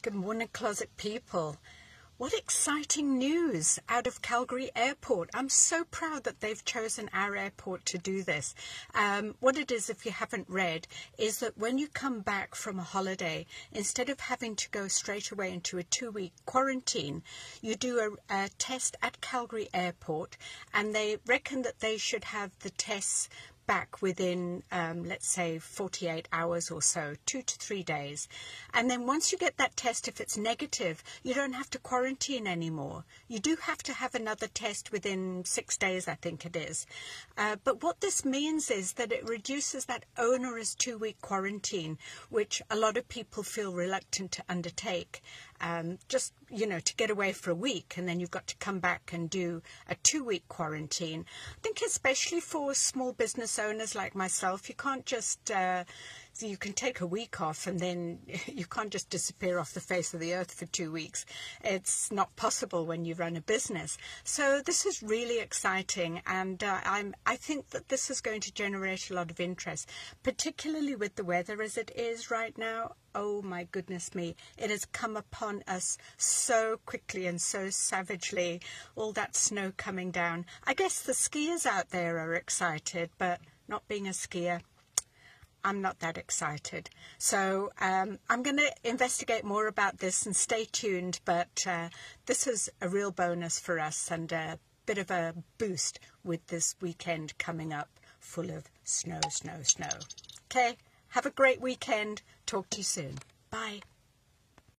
Good morning, closet people. What exciting news out of Calgary Airport. I'm so proud that they've chosen our airport to do this. Um, what it is, if you haven't read, is that when you come back from a holiday, instead of having to go straight away into a two week quarantine, you do a, a test at Calgary Airport, and they reckon that they should have the tests back within, um, let's say, 48 hours or so, two to three days. And then once you get that test, if it's negative, you don't have to quarantine anymore. You do have to have another test within six days, I think it is. Uh, but what this means is that it reduces that onerous two week quarantine, which a lot of people feel reluctant to undertake. Um, just you know to get away for a week and then you've got to come back and do a two week quarantine. I think especially for small business owners like myself you can't just uh, you can take a week off and then you can't just disappear off the face of the earth for two weeks. It's not possible when you run a business. So this is really exciting, and uh, I'm, I think that this is going to generate a lot of interest, particularly with the weather as it is right now. Oh my goodness me, it has come upon us so quickly and so savagely, all that snow coming down. I guess the skiers out there are excited, but not being a skier, I'm not that excited. So um, I'm going to investigate more about this and stay tuned. But uh, this is a real bonus for us and a bit of a boost with this weekend coming up full of snow, snow, snow. Okay, have a great weekend. Talk to you soon. Bye.